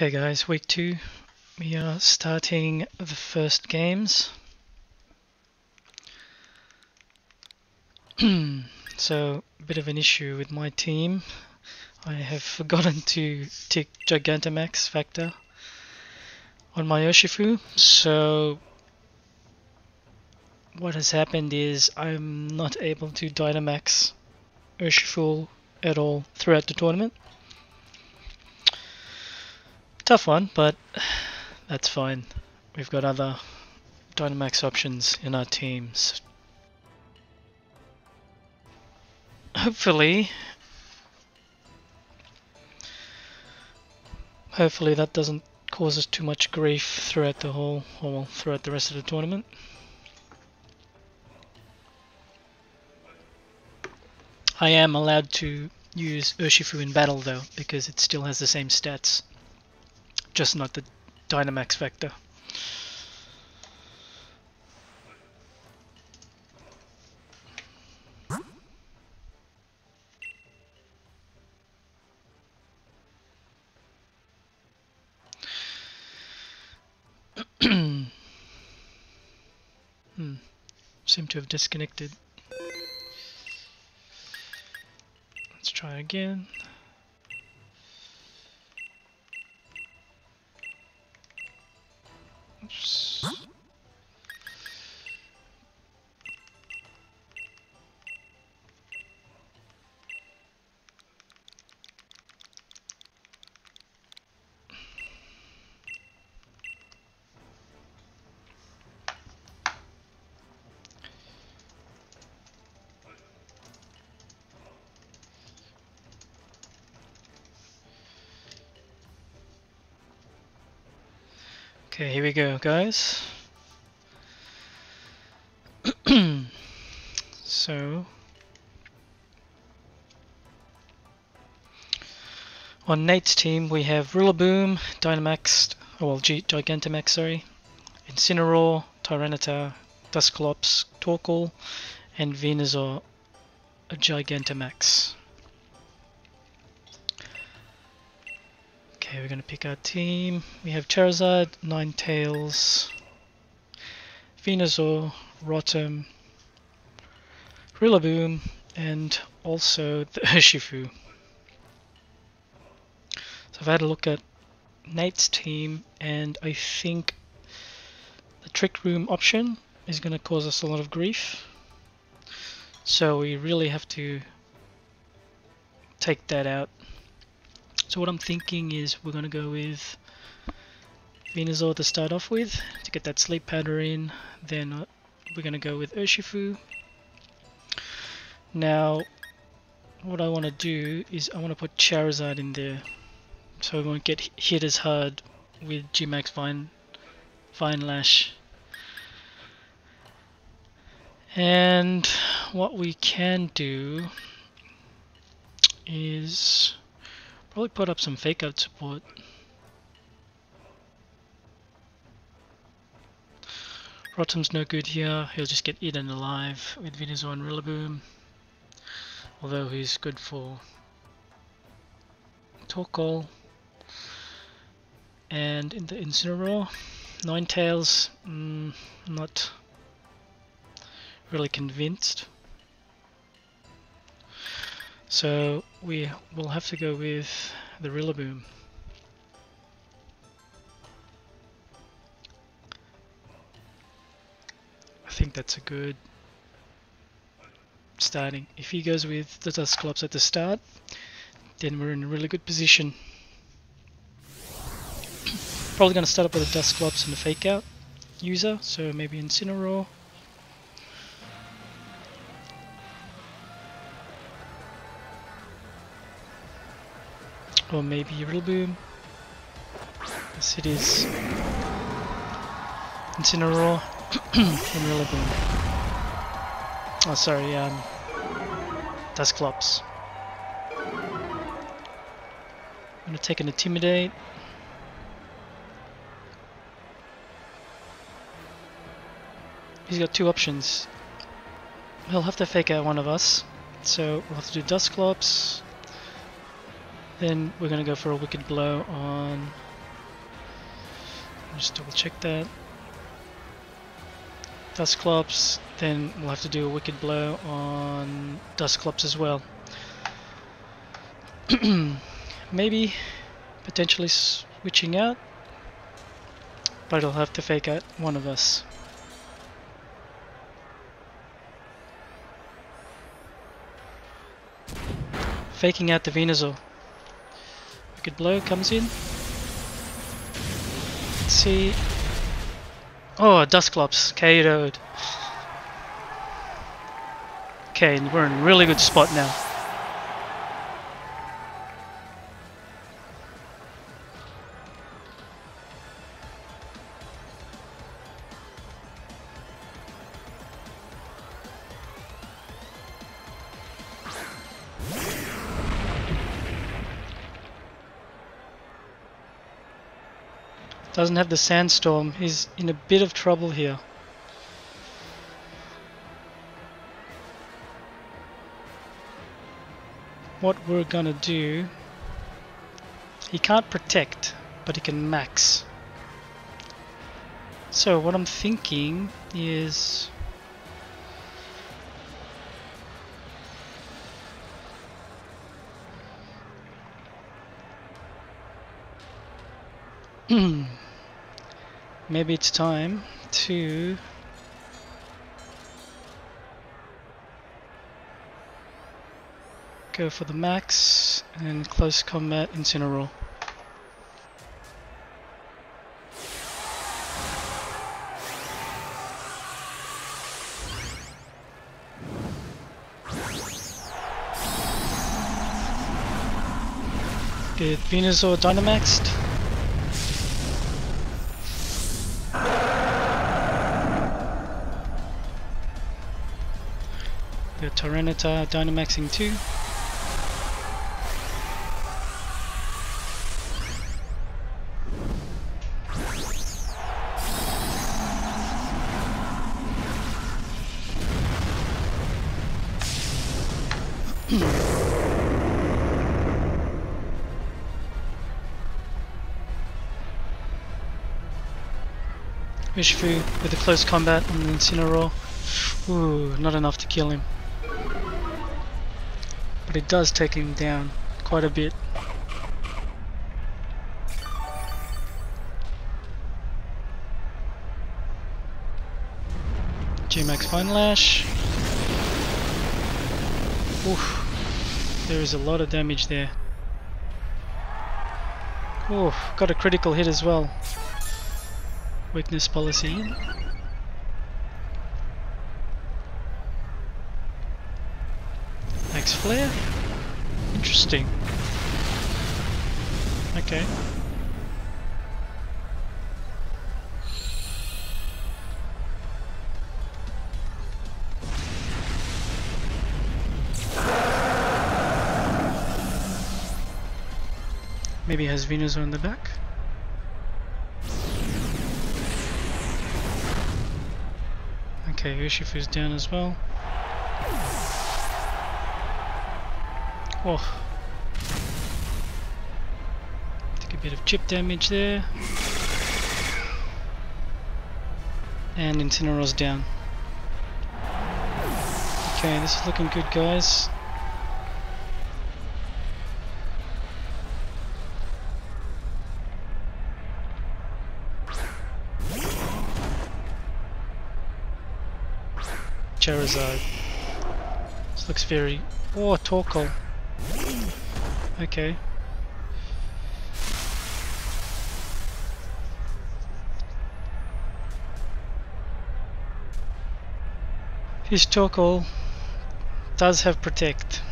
Okay guys, week two. We are starting the first games. so, a bit of an issue with my team. I have forgotten to tick Gigantamax factor on my Urshifu. So, what has happened is I'm not able to Dynamax Urshifu at all throughout the tournament. Tough one, but that's fine. We've got other Dynamax options in our teams. Hopefully, hopefully that doesn't cause us too much grief throughout the whole, or well, throughout the rest of the tournament. I am allowed to use Urshifu in battle though, because it still has the same stats just not the Dynamax factor. hmm. Seem to have disconnected. Let's try again. Okay, here we go, guys. so, on Nate's team we have Rillaboom, Dynamax, oh well, G Gigantamax, sorry, Incineroar, Tyranitar, Dusclops, Torkoal, and Venusaur, a Gigantamax. Okay, we're going to pick our team. We have Charizard, Ninetales, Venusaur, Rotom, Rillaboom, and also the Urshifu. So I've had a look at Nate's team and I think the Trick Room option is going to cause us a lot of grief. So we really have to take that out so what I'm thinking is we're going to go with Venusaur to start off with to get that sleep powder in. Then uh, we're going to go with Urshifu. Now what I want to do is I want to put Charizard in there so we won't get hit as hard with Gmax Vine, Vine Lash. And what we can do is Probably put up some fake out support. Rotom's no good here, he'll just get eaten alive with Venusaur and Rillaboom. Although he's good for Torkoal. And in the Incineroar, Ninetales, mm, not really convinced. So we will have to go with the Rillaboom. I think that's a good starting. If he goes with the Dusclops at the start, then we're in a really good position. Probably going to start up with a Dusclops and a Fake Out user, so maybe Incineroar. Or maybe Rillaboom. Yes it is. Incineroar and Rillaboom. Oh sorry, um Dusclops. I'm gonna take an Intimidate. He's got two options. He'll have to fake out one of us. So we'll have to do Dusclops then we're going to go for a Wicked Blow on Just double check that. Dusclops, then we'll have to do a Wicked Blow on Dusclops as well. Maybe potentially switching out, but it'll have to fake out one of us. Faking out the Venusaur. Wicked Blow comes in. Let's see. Oh, Dusclops, KO'd. Okay, we're in a really good spot now. Doesn't have the sandstorm. He's in a bit of trouble here. What we're gonna do... He can't protect, but he can max. So what I'm thinking is... Maybe it's time to go for the max and close combat Incineroar. Get Venusaur Dynamaxed. Tyranitar Dynamaxing too. Urshifu with a close combat on the Incineroar. Ooh, not enough to kill him. But it does take him down quite a bit. G-Max Vine Lash. Oof. There is a lot of damage there. Oof, got a critical hit as well. Weakness policy. Max Flare? Interesting. Okay. Maybe has Venusaur in the back? Okay, Urshifu's down as well. Oh. Take a bit of chip damage there. And Incineroar's down. Okay, this is looking good guys. Charizard. This looks very... Oh, Torkoal. Okay. His Torkoal does have Protect.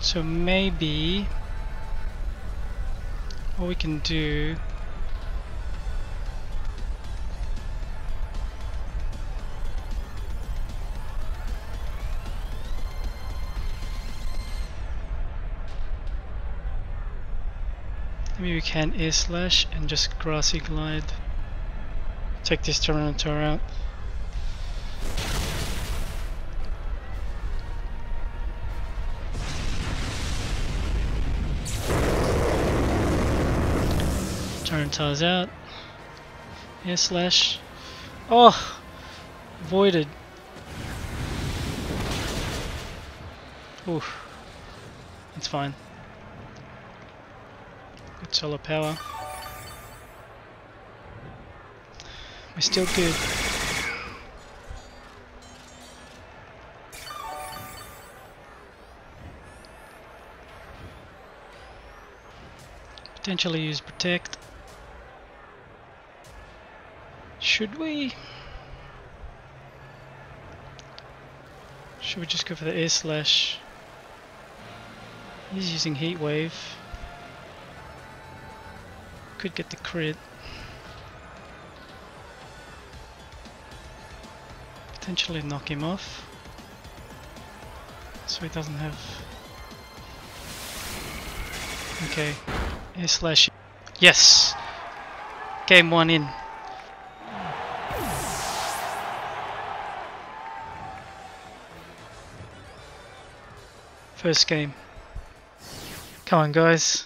So maybe what we can do can air slash and just grassy glide. Take this Tyranitar out. Tyranitar's out. air slash. Oh! Voided. Oof. It's fine. Solar power. We're still good. Potentially use protect. Should we? Should we just go for the air slash? He's using heat wave. Could get the crit. Potentially knock him off. So he doesn't have. Okay. Air slash. Yes! Game one in. First game. Come on guys.